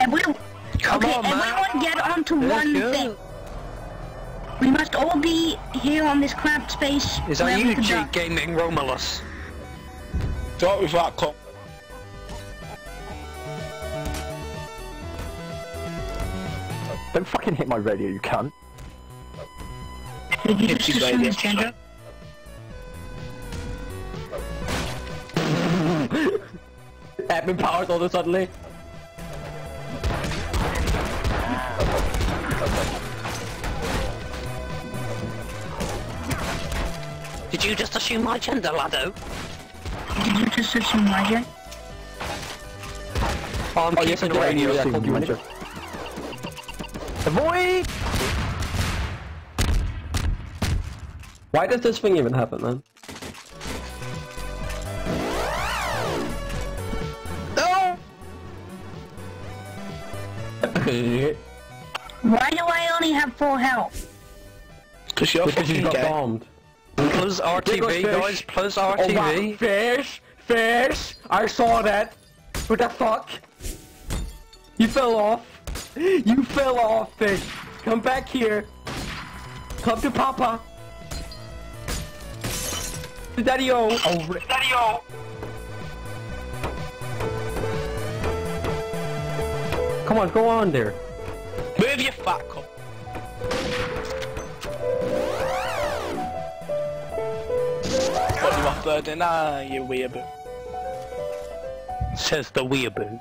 Everyone, Come okay, on, man. everyone get onto Let's one go. thing. We must all be here on this cramped space. Is that wherever you, the G Gaming Romulus? Start with that cop. Don't fucking hit my radio, you cunt. Did you just assume lady. his gender? Admin powers all of a suddenly. Eh? Did you just assume my gender, laddo? Did you just assume my gender? Oh, I'm Oh yes, I keeping did. the radio yeah, thing. you, manager. Avoid! Why does this thing even happen, man? No! Why do I only have full health? Because you're because you fucking got gay. bombed. Plus There goes RTV, fish. guys. Plus RTV. Oh wow, fish! Fish! I saw that! What the fuck? You fell off! You fell off, fish! Come back here! Come to Papa! To Daddy-O! Oh, Daddy-O! Come on, go on there! Move your fat cup. What you after dinner, you weeaboo? Says the weeaboo.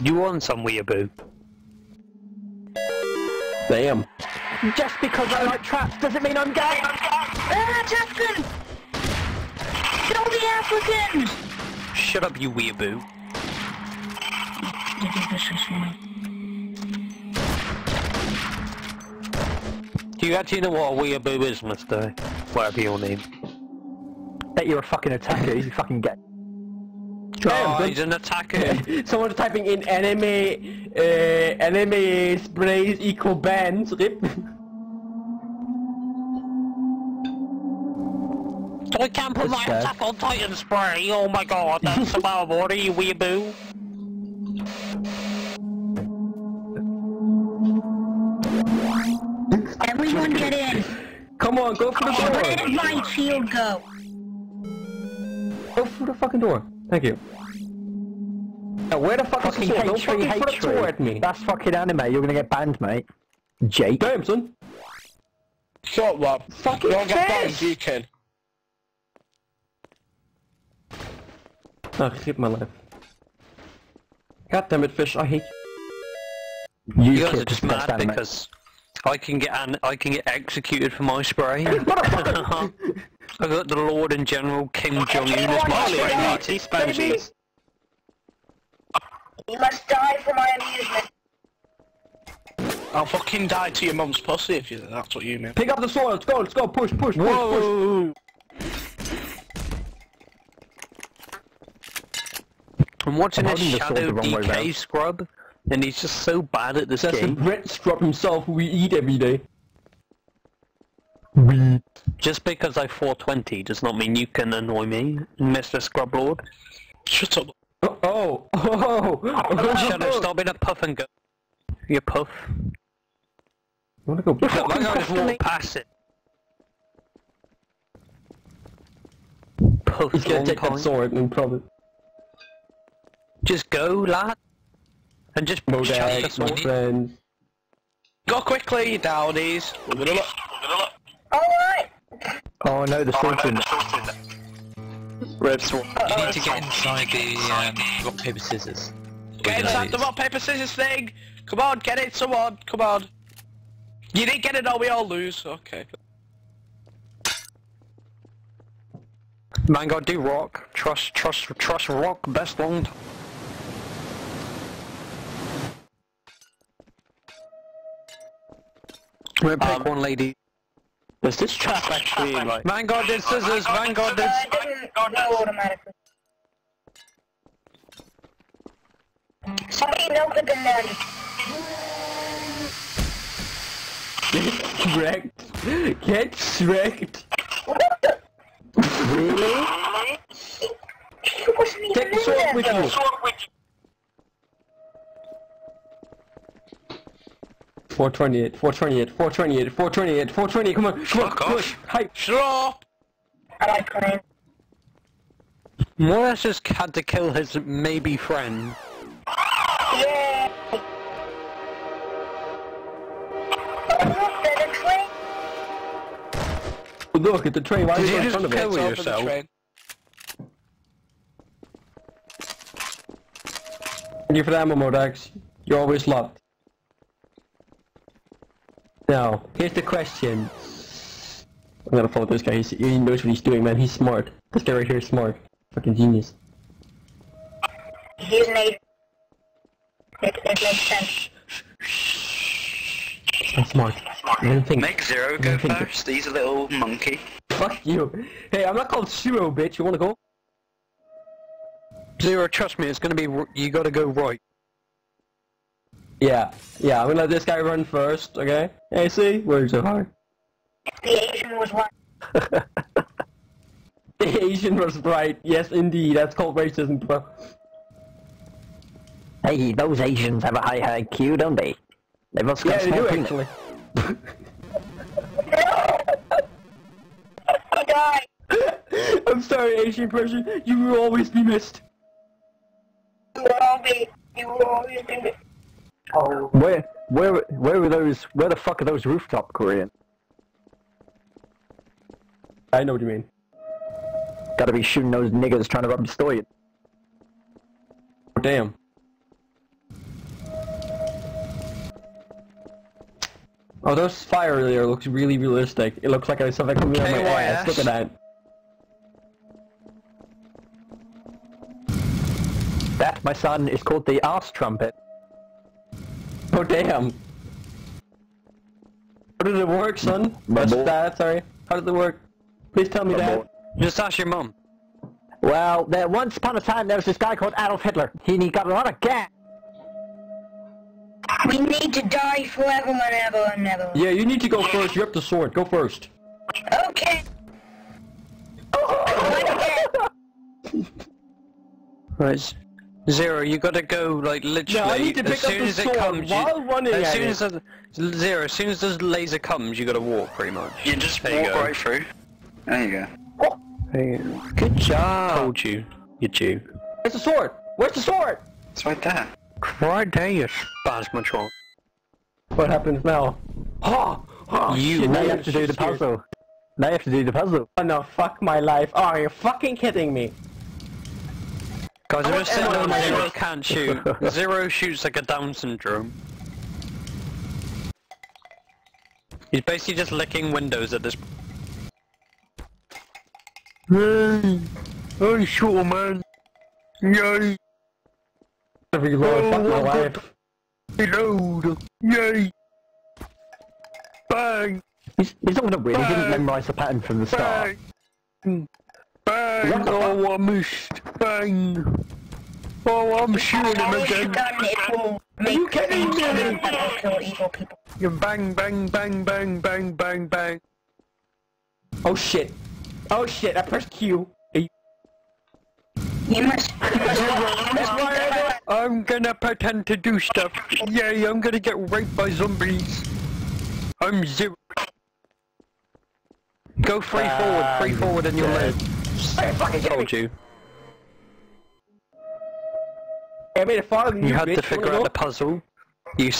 You want some weeaboo? Damn. Just because I like traps doesn't mean I'm gay! Ah, it's African! Kill the Africans! Shut up, you weeaboo. Did you just assume me? Do you actually know what a weeaboo is, mister? Whatever your name. Bet you're a fucking attacker, you fucking get. Oh, he's an attacker. Someone's typing in enemy, uh, enemy sprays equal bands, rip. I can't put my attack on Titan spray. Oh my god, that's about what are you, weeaboo? Come on, go for the door. Where did my shield go? Go for the fucking door. Thank you. Now, where the fuck is the Fucking sword? Don't fucking throw the sword at me. That's fucking anime. You're gonna get banned, mate. Jake. Damn, son. Shut up. Fucking Don't get banned, fish. you kid. Oh, rip my life. God damn it, fish. I hate you. You, You guys are just the best mad anime. because I can get an I can get executed for my spray. I got the Lord and General Kim Jong Un as my spray Nazi spouses. You must die for my amusement. I'll fucking die to your mum's pussy if you, that's what you mean. Pick up the sword. Let's go. Let's go. Push, push, push, push. Whoa! I'm watching I'm this the Shadow the wrong way DK scrub, and he's just so bad at this That's the game. bread scrub himself who we eat every day. Just because I 420 does not mean you can annoy me, Mr. Scrub Lord. Shut up. Oh, oh, oh. Shadow, stop being a puff and go. You puff. I wanna go. Look, I just walk past it. Puff He's gonna long take that sword and probably. Just go, lad. And just chuck the Modak, my sword. friends. Go quickly, you dowdies. We're gonna look. Alright! Oh no, the sword's. Red sword. You need to get inside the um, rock paper scissors. Get inside the rock paper scissors thing. Come on, get it, someone. Come on. You didn't get it, or we all lose. Okay. Man, go do rock. Trust, trust, trust rock. Best long. I'm gonna pick Um, one lady. Does this trap actually like? Vanguard did scissors. Vanguard did. I didn't go automatically. Somebody milk the banana. Wrecked. Get wrecked. What the? Really? She wasn't even Take the sword with you. 428, 428, 428, 428, 428, come on, come on, push, hype. Slow! And I come. Morris just had to kill his maybe friend. Yeah! Look at the train, why Did you in front of it? Did you just kill yourself? Thank you for the ammo, Mordax. You're always loved. Now, here's the question. I'm gonna follow this guy. He's, he knows what he's doing, man. He's smart. This guy right here is smart. Fucking genius. He's an eight. It, it makes sense. I'm smart. I didn't think. Make Zero go Thank first. He's a little monkey. Fuck you. Hey, I'm not called Zero, bitch. You wanna go? Zero, trust me, it's gonna be. r- You gotta go right. Yeah. Yeah, I'm gonna let this guy run first, okay? Hey, see? Words so hard. The Asian was one. The Asian was right. Yes, indeed. That's called racism, bro. Hey, those Asians have a high IQ, don't they? They've also Yeah, got they do penis. actually. He. I'm sorry, Asian person. You will always be missed. You will always, you will always be missed. Oh. Where, where, where were those? Where the fuck are those rooftop Korean? I know what you mean. Gotta be shooting those niggas trying to rob the store. Damn. Oh, those fire earlier looks really realistic. It looks like I something coming out of my ass. Look at that. That, my son, is called the arse trumpet. Oh, damn. How did it work, son? My That's that, sorry. How did it work? Please tell me My that. boy. Just ask your mom. Well, there once upon a time there was this guy called Adolf Hitler. He, he got a lot of gas. We need to die forever and ever and ever. Yeah, you need to go first. You have the sword. Go first. Okay. Oh, Right. S- Zero, you gotta go like literally. I need to as pick up soon the as it sword comes, you- while running As soon it. as the, zero, as soon as the laser comes, you gotta walk pretty much. You just There walk go. right through. There you go. There you go. Good job. Told you, you Jew. Where's the sword? Where's the sword? It's right there. Right there, you spasmatron. What happens now? Oh, oh You shit, Now you have to do the puzzle. Now you have to do the puzzle. Oh no, fuck my life. Oh, are you fucking kidding me? Guys, I'm just saying Emma, that Zero can't shoot. Zero shoots like a Down syndrome. He's basically just licking windows at this. Hey, I'm sure, man. Yay, Reload, fuck my Oh, life. reload. Yay. Bang, He's, he's not gonna win. He didn't memorize the pattern from the start. bang. Bang, oh, I missed. Bang. Oh, I'm shooting him Always again. done it will make you kidding things me? kill evil people. You bang, bang, bang, bang, bang, bang, bang. Oh shit. Oh shit, I pressed Q. You must, you must, you must I'm gonna pretend to do stuff. Yay, I'm gonna get raped by zombies. I'm zero. Go free forward, free ah, forward and you'll live. Told you. I made it farther you, You had bitch. to figure out the puzzle. You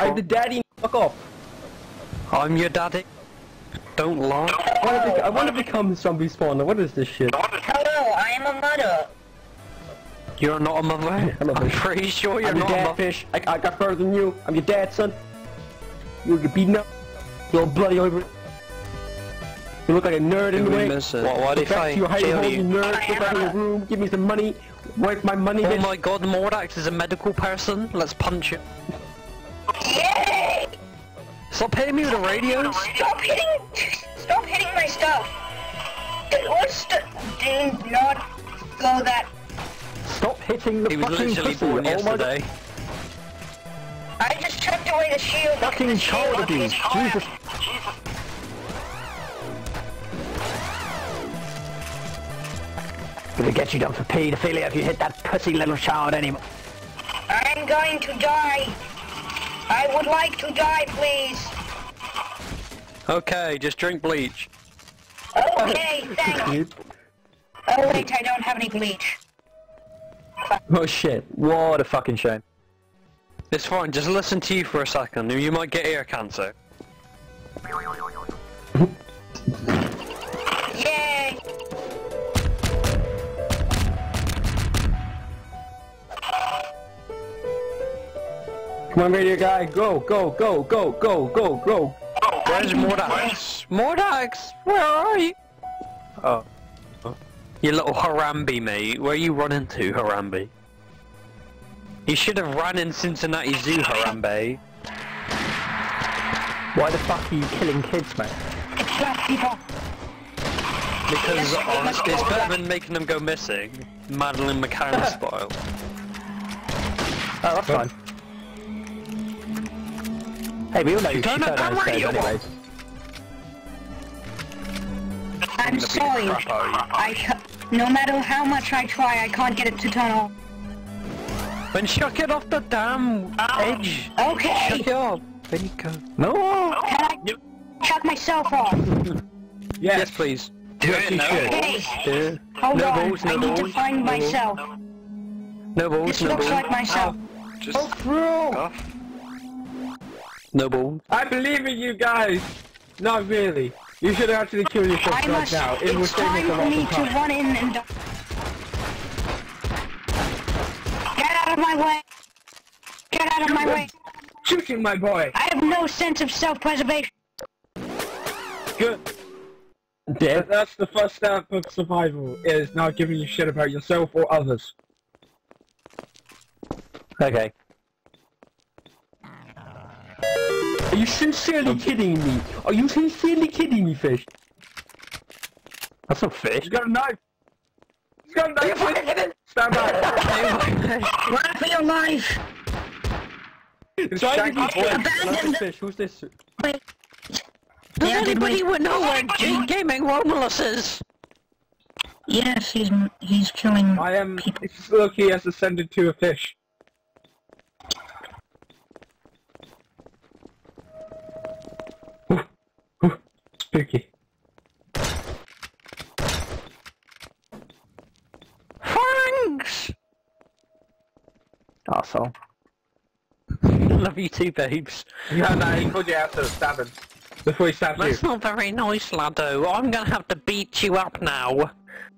I'm the daddy. Fuck off. I'm your daddy. Don't lie. I wanna, bec- I wanna become zombie spawner. What is this shit? Hello, I am a mother. You're not a mother. I'm a I'm pretty sure you're I'm your not a dad, mother. fish. I, I got further than you. I'm your dad, son. You'll get beaten up. You little bloody over. You look like a nerd Did we anyway. miss it? What, why Go did back I to kill you? you nerd. Go back in your room. Give me some money. Wipe my money, Oh bitch. my god, Mordax is a medical person. Let's punch him. Yay! Stop hitting me with the radios. Stop hitting, stop hitting my stuff. Let's st- do not go that. Stop hitting the He was fucking literally pussy. born oh my I just chucked away the shield. because Fucking the shield child abuse. Jesus. Gonna get you done for paedophilia if you hit that pussy little child anymore. I'm going to die. I would like to die, please. Okay, just drink bleach. Okay, thank you. Oh wait, I don't have any bleach. Oh shit, what a fucking shame. It's fine, just listen to you for a second. You might get ear cancer. Yay! Come on, radio guy, go, go, go, go, go, go, go. Where's Mordax? Mordax, where are you? Oh. You little Harambe, mate. Where are you running to, Harambe? You should have run in Cincinnati Zoo, Harambe. Why the fuck are you killing kids, mate? It's black people. Because honestly, it's better than making them go missing. Madeleine McCann style. Oh, that's fine. Hey, we all know you Turn should up that downstairs radio. anyways. I'm sorry. I no matter how much I try, I can't get it to turn on. Then chuck it off the damn oh. edge. Okay. Chuck it off. There you go. No! Can I chuck myself off? Yes, Yes, please. Do it now. Okay. Yeah. Hold No on. balls, I no need to balls, find no myself. No balls, This no looks balls. like myself. Ah, just Go through! off. No balls. I believe in you guys! Not really. You should actually kill yourself I right must. now. It will It's save us time for me to run in and. die. Get out of my way! Get out of my way! Shooting my boy! I have no sense of self-preservation. Good. Dead? That's the first step of survival, is not giving you shit about yourself or others. Okay. Are you sincerely kidding me? Are you sincerely kidding me, fish? That's not fish. He's got a knife! He's got a knife! Stand by! Run for your life! It's Shaggy Boy! Abandon fish, who's this? Wait. Does Yeah, anybody we- know where G Gaming Romulus is? Yes, he's he's killing I am... look, he has ascended to a fish. Spooky. Thanks! Arsehole. Love you too, babes. No, no, he pulled you out to stab him. Before he stabbed you. That's not very nice, laddo. I'm gonna have to beat you up now.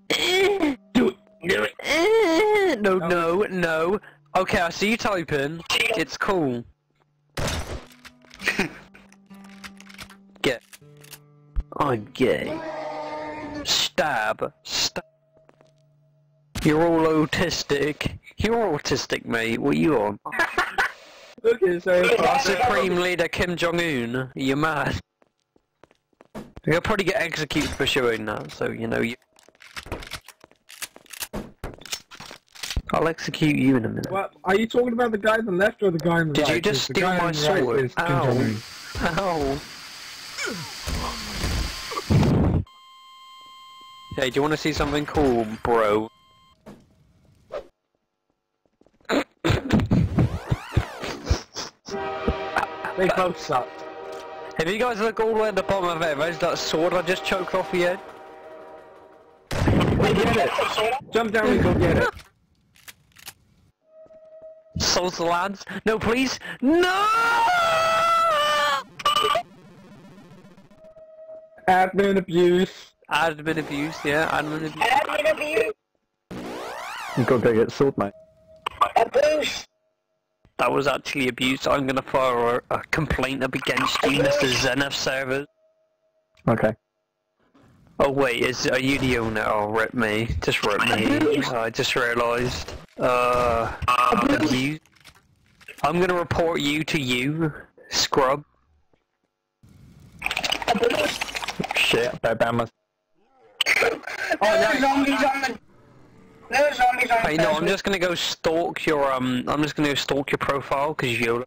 Do it! Do it! no, no, no. Okay, I see you typing. It's cool. I'm gay. Stab. Stab. You're all autistic. You're autistic, mate. What are you on? Okay, so... Supreme Leader Kim Jong-un. You're mad. You'll probably get executed for showing that, so you know you... I'll execute you in a minute. What, are you talking about the guy on the left or the guy on the Did right? you just steal my right sword? Kim Ow. Ow. Hey, do you want to see something cool, bro? They both suck. If you guys look all the way at the bottom of it, there's that sword I just choked off your head. Go get it! Jump down and go get it. Salsa lads. No, please. No! Admin abuse. Admin abuse, yeah, admin abuse. Admin abuse. You gotta go get the sword, mate. Abuse. That was actually abuse. I'm gonna file a, a complaint up against you, Mr. Zenith servers. Okay. Oh wait, is are you the owner? Oh, rip me. Just rip me. I just realised. Uh, abuse. I'm gonna report you to you, scrub. Abuse. Shit, better ban Oh, no, zombies on the. No zombies on the. Hey, no, I'm just gonna go stalk your um. I'm just gonna go stalk your profile because you.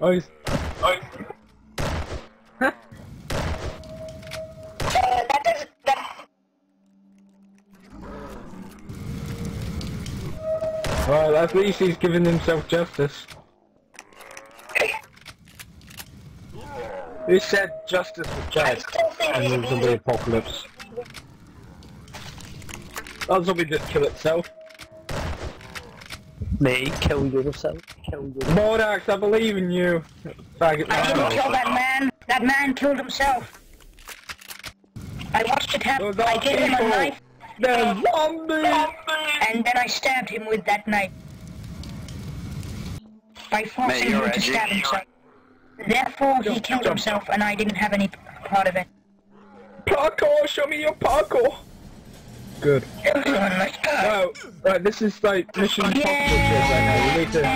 Oh, he's. Oh. He's... Huh? Uh. Well, that's what he's giving himself justice. Who said justice was dead and he lives in the needs apocalypse? That zombie just kill itself. Me, kill yourself. Kill yourself. Mordax, I believe in you. Faggot I didn't kill that man. That man killed himself. I watched it happen. I gave him a knife, They're zombies! and then I stabbed him with that knife. By forcing you're him to edgy. stab himself. Therefore, he killed himself, and I didn't have any part of it. Parkour, show me your parkour! Good. Everyone, let's go. So, right, this is like Mission Impossible shit right now. We need to...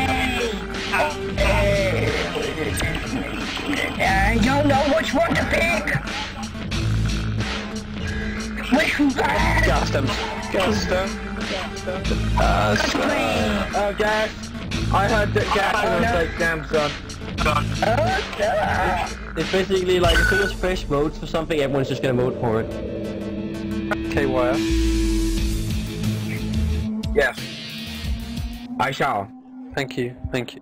I don't uh, know which one to pick. Which one? Gas them. Gas them. Oh, gas! I heard that gas oh, and I was like, damn son. It's basically like as soon as Fresh votes for something, everyone's just gonna vote for it. Okay, wire. Yes. I shall. Thank you. Thank you.